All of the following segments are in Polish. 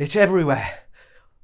It's everywhere.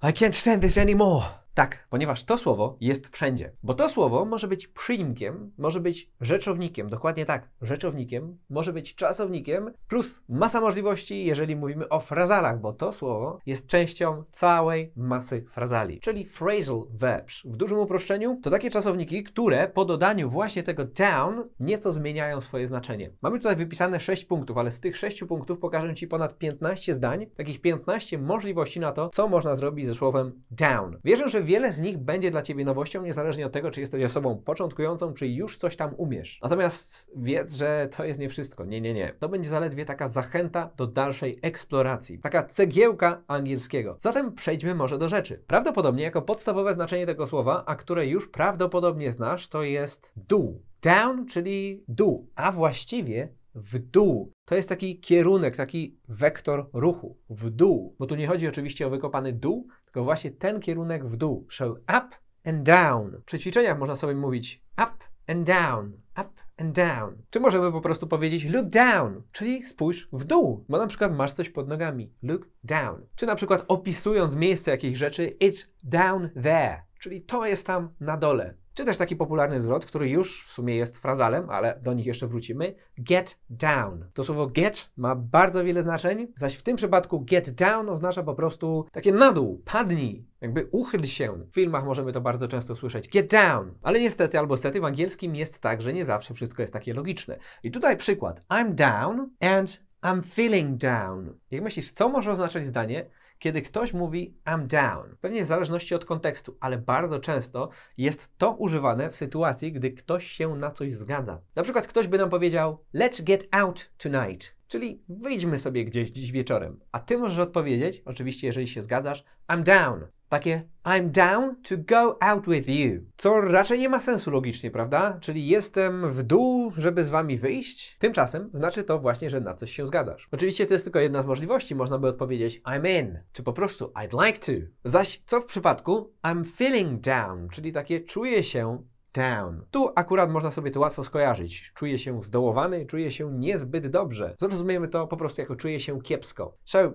I can't stand this anymore. Tak, ponieważ to słowo jest wszędzie. Bo to słowo może być przyimkiem, może być rzeczownikiem, dokładnie tak, rzeczownikiem, może być czasownikiem, plus masa możliwości, jeżeli mówimy o frazalach, bo to słowo jest częścią całej masy frazali, czyli phrasal verbs. W dużym uproszczeniu to takie czasowniki, które po dodaniu właśnie tego down nieco zmieniają swoje znaczenie. Mamy tutaj wypisane 6 punktów, ale z tych 6 punktów pokażę Ci ponad 15 zdań, takich 15 możliwości na to, co można zrobić ze słowem down. Wierzę, że wiele z nich będzie dla Ciebie nowością, niezależnie od tego, czy jesteś osobą początkującą, czy już coś tam umiesz. Natomiast wiedz, że to jest nie wszystko. Nie, nie, nie. To będzie zaledwie taka zachęta do dalszej eksploracji. Taka cegiełka angielskiego. Zatem przejdźmy może do rzeczy. Prawdopodobnie jako podstawowe znaczenie tego słowa, a które już prawdopodobnie znasz, to jest do. Down, czyli dół, a właściwie w dół. To jest taki kierunek, taki wektor ruchu, w dół. Bo tu nie chodzi oczywiście o wykopany dół, tylko właśnie ten kierunek w dół. So up and down. Przy ćwiczeniach można sobie mówić up and down, up and down. Czy możemy po prostu powiedzieć look down, czyli spójrz w dół, bo na przykład masz coś pod nogami. Look down. Czy na przykład opisując miejsce jakiejś rzeczy, it's down there, czyli to jest tam na dole. Czy też taki popularny zwrot, który już w sumie jest frazalem, ale do nich jeszcze wrócimy. Get down. To słowo get ma bardzo wiele znaczeń, zaś w tym przypadku get down oznacza po prostu takie na dół, padnij, jakby uchyl się. W filmach możemy to bardzo często słyszeć. Get down. Ale niestety albo stety w angielskim jest tak, że nie zawsze wszystko jest takie logiczne. I tutaj przykład. I'm down and I'm feeling down. Jak myślisz, co może oznaczać zdanie, kiedy ktoś mówi I'm down. Pewnie w zależności od kontekstu, ale bardzo często jest to używane w sytuacji, gdy ktoś się na coś zgadza. Na przykład ktoś by nam powiedział Let's get out tonight. Czyli wyjdźmy sobie gdzieś dziś wieczorem. A ty możesz odpowiedzieć, oczywiście jeżeli się zgadzasz, I'm down. Takie I'm down to go out with you. Co raczej nie ma sensu logicznie, prawda? Czyli jestem w dół, żeby z wami wyjść. Tymczasem znaczy to właśnie, że na coś się zgadzasz. Oczywiście to jest tylko jedna z możliwości. Można by odpowiedzieć I'm in, czy po prostu I'd like to. Zaś co w przypadku I'm feeling down, czyli takie czuję się down. Tu akurat można sobie to łatwo skojarzyć. Czuję się zdołowany, czuję się niezbyt dobrze. Zrozumiemy to po prostu jako czuję się kiepsko. So,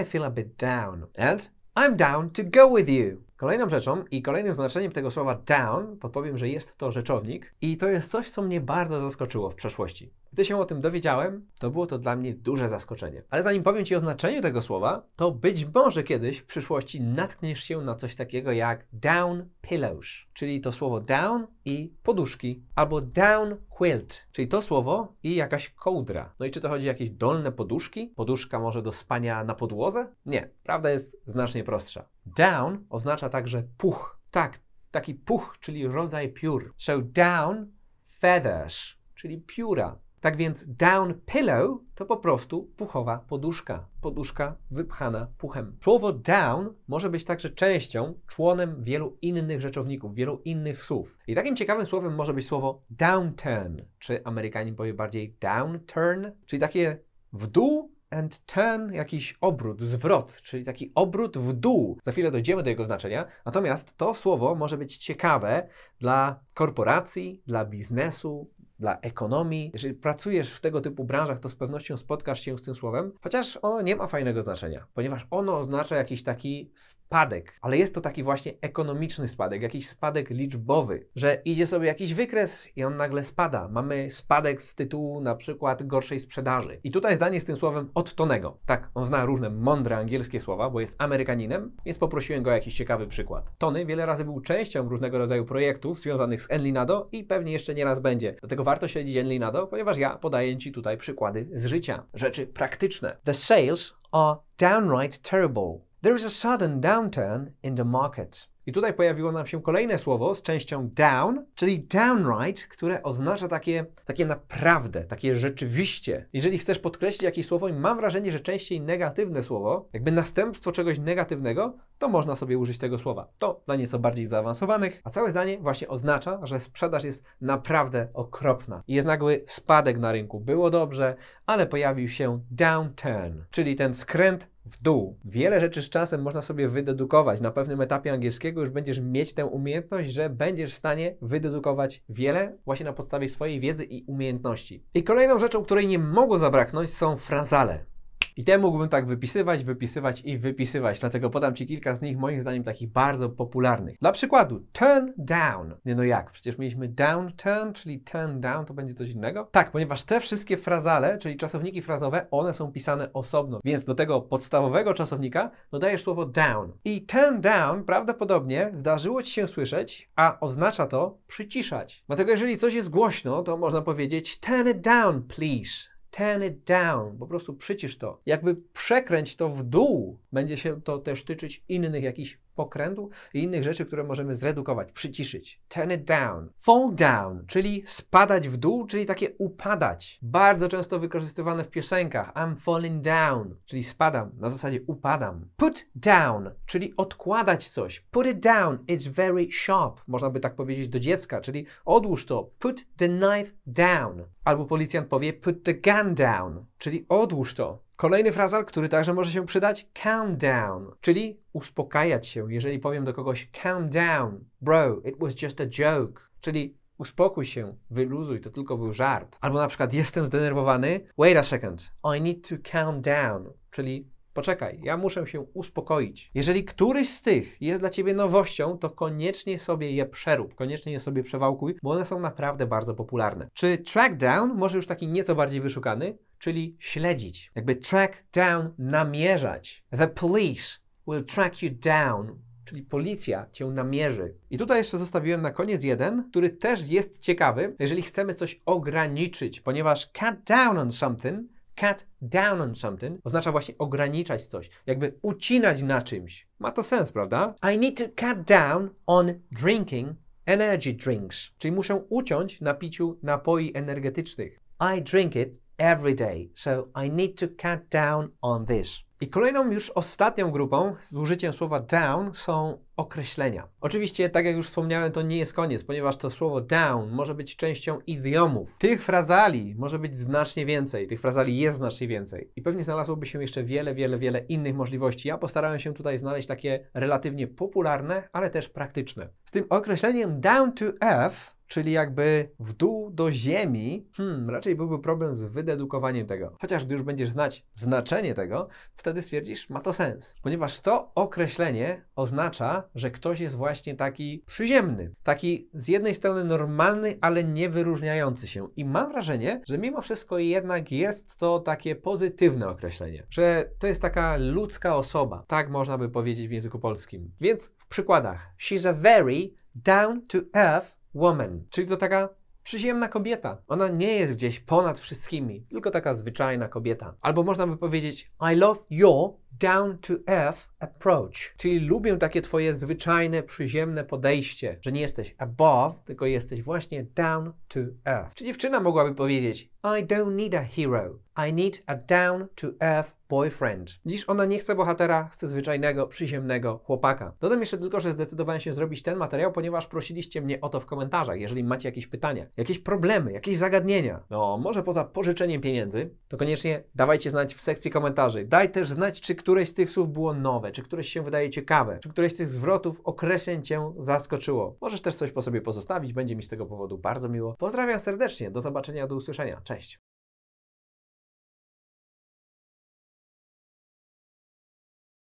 I feel a bit down. And I'm down to go with you. Kolejną rzeczą i kolejnym znaczeniem tego słowa down podpowiem, że jest to rzeczownik i to jest coś, co mnie bardzo zaskoczyło w przeszłości. Gdy się o tym dowiedziałem, to było to dla mnie duże zaskoczenie. Ale zanim powiem Ci o znaczeniu tego słowa, to być może kiedyś w przyszłości natkniesz się na coś takiego jak down pillows, czyli to słowo down i poduszki, albo down quilt, czyli to słowo i jakaś kołdra. No i czy to chodzi o jakieś dolne poduszki? Poduszka może do spania na podłodze? Nie, prawda jest znacznie prostsza. Down oznacza także puch. Tak, taki puch, czyli rodzaj piór. So down feathers, czyli pióra. Tak więc down pillow to po prostu puchowa poduszka. Poduszka wypchana puchem. Słowo down może być także częścią, członem wielu innych rzeczowników, wielu innych słów. I takim ciekawym słowem może być słowo downturn, czy Amerykanin powie bardziej downturn, czyli takie w dół and turn, jakiś obrót, zwrot, czyli taki obrót w dół. Za chwilę dojdziemy do jego znaczenia. Natomiast to słowo może być ciekawe dla korporacji, dla biznesu, dla ekonomii. Jeżeli pracujesz w tego typu branżach, to z pewnością spotkasz się z tym słowem, chociaż ono nie ma fajnego znaczenia, ponieważ ono oznacza jakiś taki spadek, ale jest to taki właśnie ekonomiczny spadek, jakiś spadek liczbowy, że idzie sobie jakiś wykres i on nagle spada. Mamy spadek z tytułu na przykład gorszej sprzedaży. I tutaj zdanie z tym słowem od Tonego. Tak, on zna różne mądre angielskie słowa, bo jest Amerykaninem, więc poprosiłem go o jakiś ciekawy przykład. Tony wiele razy był częścią różnego rodzaju projektów związanych z Enlinado i pewnie jeszcze nie raz będzie. Dlatego warto śledzić Enlinado, ponieważ ja podaję Ci tutaj przykłady z życia, rzeczy praktyczne. The sales are downright terrible. There is a sudden downturn in the market. I tutaj pojawiło nam się kolejne słowo z częścią down, czyli downright, które oznacza takie, takie naprawdę, takie rzeczywiście. Jeżeli chcesz podkreślić jakieś słowo i mam wrażenie, że częściej negatywne słowo, jakby następstwo czegoś negatywnego, to można sobie użyć tego słowa. To dla nieco bardziej zaawansowanych, a całe zdanie właśnie oznacza, że sprzedaż jest naprawdę okropna. I jest nagły spadek na rynku. Było dobrze, ale pojawił się downturn, czyli ten skręt w dół. Wiele rzeczy z czasem można sobie wydedukować. Na pewnym etapie angielskiego już będziesz mieć tę umiejętność, że będziesz w stanie wydedukować wiele właśnie na podstawie swojej wiedzy i umiejętności. I kolejną rzeczą, której nie mogło zabraknąć są frazale. I te mógłbym tak wypisywać, wypisywać i wypisywać, dlatego podam Ci kilka z nich, moim zdaniem, takich bardzo popularnych. Dla przykładu, turn down. Nie no jak? Przecież mieliśmy down, turn, czyli turn down, to będzie coś innego? Tak, ponieważ te wszystkie frazale, czyli czasowniki frazowe, one są pisane osobno, więc do tego podstawowego czasownika dodajesz słowo down. I turn down prawdopodobnie zdarzyło Ci się słyszeć, a oznacza to przyciszać. Dlatego jeżeli coś jest głośno, to można powiedzieć turn it down, please. Turn it down, po prostu przycisz to. Jakby przekręć to w dół, będzie się to też tyczyć innych jakichś pokrętu i innych rzeczy, które możemy zredukować, przyciszyć. Turn it down. Fall down, czyli spadać w dół, czyli takie upadać. Bardzo często wykorzystywane w piosenkach. I'm falling down, czyli spadam, na zasadzie upadam. Put down, czyli odkładać coś. Put it down, it's very sharp. Można by tak powiedzieć do dziecka, czyli odłóż to. Put the knife down. Albo policjant powie put the gun down, czyli odłóż to. Kolejny frazal, który także może się przydać, calm down, czyli uspokajać się. Jeżeli powiem do kogoś calm down, bro, it was just a joke, czyli uspokój się, wyluzuj, to tylko był żart. Albo na przykład jestem zdenerwowany, wait a second, I need to calm down, czyli Poczekaj, ja muszę się uspokoić. Jeżeli któryś z tych jest dla ciebie nowością, to koniecznie sobie je przerób, koniecznie je sobie przewałkuj, bo one są naprawdę bardzo popularne. Czy track down, może już taki nieco bardziej wyszukany, czyli śledzić. Jakby track down, namierzać. The police will track you down. Czyli policja cię namierzy. I tutaj jeszcze zostawiłem na koniec jeden, który też jest ciekawy, jeżeli chcemy coś ograniczyć, ponieważ cut down on something cut down on something oznacza właśnie ograniczać coś, jakby ucinać na czymś. Ma to sens, prawda? I need to cut down on drinking energy drinks, czyli muszę uciąć na piciu napoi energetycznych. I drink it every day, so I need to cut down on this. I kolejną już ostatnią grupą z użyciem słowa down są określenia. Oczywiście, tak jak już wspomniałem, to nie jest koniec, ponieważ to słowo down może być częścią idiomów. Tych frazali może być znacznie więcej, tych frazali jest znacznie więcej. I pewnie znalazłoby się jeszcze wiele, wiele, wiele innych możliwości. Ja postarałem się tutaj znaleźć takie relatywnie popularne, ale też praktyczne. Z tym określeniem down to earth czyli jakby w dół do ziemi, hmm, raczej byłby problem z wydedukowaniem tego. Chociaż gdy już będziesz znać znaczenie tego, wtedy stwierdzisz, ma to sens. Ponieważ to określenie oznacza, że ktoś jest właśnie taki przyziemny, taki z jednej strony normalny, ale nie wyróżniający się. I mam wrażenie, że mimo wszystko jednak jest to takie pozytywne określenie, że to jest taka ludzka osoba, tak można by powiedzieć w języku polskim. Więc w przykładach, she's a very down to earth woman, czyli to taka przyziemna kobieta. Ona nie jest gdzieś ponad wszystkimi, tylko taka zwyczajna kobieta. Albo można by powiedzieć I love your down to earth approach, czyli lubię takie twoje zwyczajne, przyziemne podejście, że nie jesteś above, tylko jesteś właśnie down to earth. Czy dziewczyna mogłaby powiedzieć I don't need a hero, I need a down to earth boyfriend. Dziś ona nie chce bohatera, chce zwyczajnego, przyziemnego chłopaka. Dodam jeszcze tylko, że zdecydowałem się zrobić ten materiał, ponieważ prosiliście mnie o to w komentarzach. Jeżeli macie jakieś pytania, jakieś problemy, jakieś zagadnienia, no może poza pożyczeniem pieniędzy, to koniecznie dawajcie znać w sekcji komentarzy. Daj też znać, czy któreś z tych słów było nowe, czy któreś się wydaje ciekawe, czy któreś z tych zwrotów, określeń Cię zaskoczyło. Możesz też coś po sobie pozostawić, będzie mi z tego powodu bardzo miło. Pozdrawiam serdecznie, do zobaczenia, do usłyszenia. Cześć!